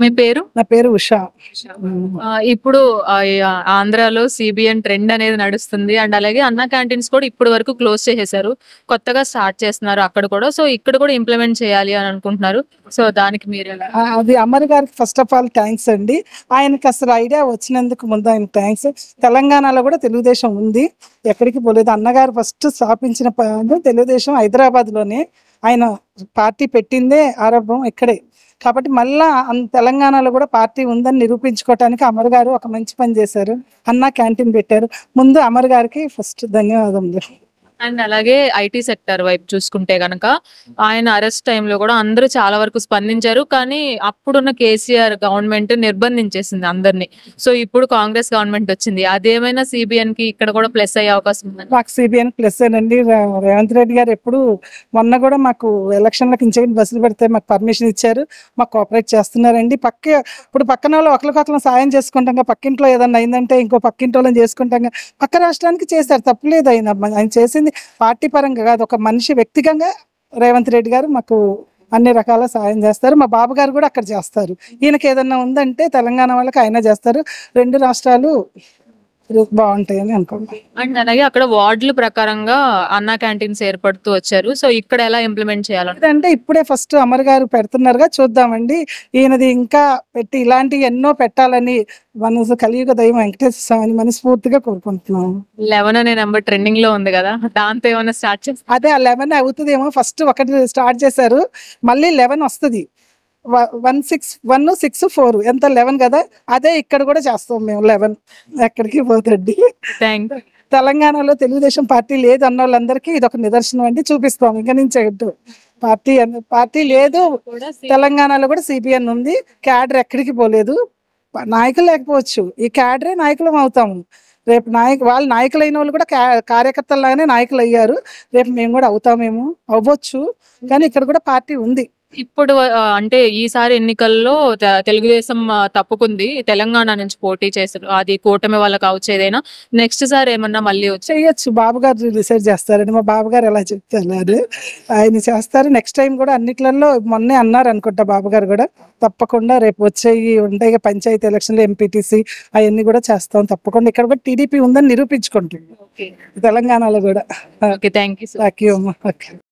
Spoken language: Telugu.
మీ పేరు? నా పేరు ఉషా. ఇప్పుడు ఆంధ్రాలో సిబిఎన్ ట్రెండ్ అనేది నడుస్తుంది. అండ్ అలాగే అన్న క్యాంటీన్స్ కూడా ఇప్పుడు వరకు క్లోజ్ చేసేసారు. కొత్తగా స్టార్ట్ చేస్తున్నారు అక్కడ కూడా. సో ఇక్కడ కూడా ఇంప్లిమెంట్ చేయాలి అని అనుకుంటున్నారు. సో దానికి మీరు అది అమర్ గారికి ఫస్ట్ ఆఫ్ ఆల్ థ్యాంక్స్ అండి. ఆయనకి అసలు ఐడియా వచ్చినందుకు ముందు ఆయన థ్యాంక్స్ తెలంగాణలో కూడా తెలుగుదేశం ఉంది. ఎక్కడికి పోలేదు. అన్నగారు ఫస్ట్ స్థాపించిన తెలుగుదేశం హైదరాబాద్లోనే ఆయన పార్టీ పెట్టిందే ఆరంభం ఇక్కడే. కాబట్టి మళ్ళా తెలంగాణలో కూడా పార్టీ ఉందని నిరూపించుకోవటానికి అమర్ గారు ఒక మంచి పని చేశారు. అన్న క్యాంటీన్ పెట్టారు. ముందు అమర్ గారికి ఫస్ట్ ధన్యవాదములు. అండ్ అలాగే ఐటీ సెక్టర్ వైపు చూసుకుంటే గనక ఆయన అరెస్ట్ టైంలో కూడా అందరూ చాలా వరకు స్పందించారు. కానీ అప్పుడున్న కేసీఆర్ గవర్నమెంట్ నిర్బంధించేసింది అందరినీ. సో ఇప్పుడు కాంగ్రెస్ గవర్నమెంట్ వచ్చింది. అదేమైనా సిబిఎన్కి ఇక్కడ కూడా ప్లస్ అయ్యే అవకాశం ఉంది? మాకు సిబిఎన్ ప్లస్ అండి. రేవంత్ రెడ్డి గారు ఎప్పుడు మొన్న కూడా మాకు ఎలక్షన్లకు లకి బస్సులు పెడితే మాకు పర్మిషన్ ఇచ్చారు. మాకు కోఆపరేట్ చేస్తున్నారండి. పక్క ఇప్పుడు పక్కన వాళ్ళు ఒకరికొకరు సాయం చేసుకుంటాం పక్కింట్లో ఏదన్నా అయిందంటే ఇంకో పక్కింటి వాళ్ళని చేసుకుంటాం పక్క రాష్ట్రానికి చేశారు. తప్పులేదు ఆయన. ఆయన చేసింది పార్టీ పరంగా కాదు ఒక మనిషి వ్యక్తిగంగా రేవంత్ రెడ్డి గారు మాకు అన్ని రకాల సాయం చేస్తారు. మా బాబు గారు కూడా అక్కడ చేస్తారు. ఈయనకి ఏదన్నా ఉందంటే తెలంగాణ వాళ్ళకి ఆయన చేస్తారు. రెండు రాష్ట్రాలు బాగుంటాయని అనుకుంటున్నాను అండ్ అలాగే అక్కడ వార్డుల ప్రకారంగా అన్నా క్యాంటీన్స్ ఏర్పడుతూ వచ్చారు. సో ఇక్కడ ఎలా ఇంప్లిమెంట్ చేయాలని అంటే ఇప్పుడే ఫస్ట్ అమర్ గారు పెడుతున్నారుగా చూద్దామండి. ఈయనది ఇంకా పెట్టి ఇలాంటివి ఎన్నో పెట్టాలని మనసు కలియుగ దైవం వెంకటేశ్వర స్వామిని మనస్ఫూర్తిగా కోరుకుంటున్నాము. లెవెన్ అనే నెంబర్ ట్రెండింగ్లో ఉంది కదా దాంతో ఏమైనా స్టార్ట్ చేస్తే అదే ఆ లెవెన్ అవుతుందేమో ఫస్ట్ ఒకటి స్టార్ట్ చేశారు. మళ్ళీ లెవెన్ వస్తుంది. One six one six four ఎంత లెవెన్ కదా? అదే ఇక్కడ కూడా చేస్తాం మేము లెవెన్. ఎక్కడికి పోతండి తెలంగాణలో తెలుగుదేశం పార్టీ లేదు అన్న వాళ్ళందరికీ ఇది ఒక నిదర్శనం అండి. చూపిస్తాం. ఇంకా నుంచి పార్టీ అన్న- పార్టీ లేదు. తెలంగాణలో కూడా సిపిఎన్ ఉంది. క్యాడర్ ఎక్కడికి పోలేదు. నాయకులు లేకపోవచ్చు. ఈ క్యాడరే నాయకులం అవుతాము. రేపు నాయకు వాళ్ళు నాయకులు అయిన వాళ్ళు కూడా కార్యకర్తల్లాగానే నాయకులు అయ్యారు రేపు మేము కూడా అవుతామేమో. అవ్వచ్చు. కానీ ఇక్కడ కూడా పార్టీ ఉంది. ఇప్పుడు అంటే ఈసారి ఎన్నికల్లో తె- తెలుగుదేశం ఆ, తప్పుకుంది. తెలంగాణ నుంచి పోటీ చేశారు అది కూటమి వాళ్ళకి కావచ్చు ఏదైనా. నెక్స్ట్ సారి ఏమన్నా మళ్ళీ వచ్చి చేయొచ్చు బాబు గారు రిసర్చ్ చేస్తారండి మా బాబు గారు ఎలా చెప్తారు ఆయన చేస్తారు. నెక్స్ట్ టైం కూడా అన్నిట్లలో మొన్నే అన్నారు అనుకుంటా బాబు గారు కూడా. తప్పకుండా రేపు వచ్చేవి ఉంటాయి. కదా పంచాయతీ ఎలక్షన్లు ఎంపీటీసీ అవన్నీ కూడా చేస్తాం. తప్పకుండా ఇక్కడ కూడా టీడీపీ ఉందని నిరూపించుకుంటుంది. తెలంగాణలో కూడా. Okay. Thank you thank you అమ్మా. ఓకే.